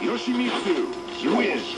Yoshimitsu wins.